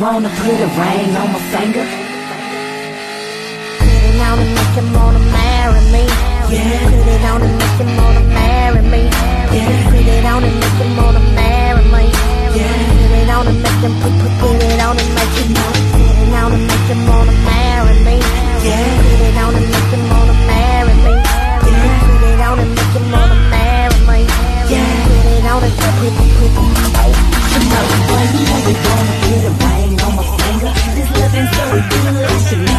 wanna put a ring on my finger? Put it on and make him wanna marry me. Yeah. Put it on and make him wanna and so foolish.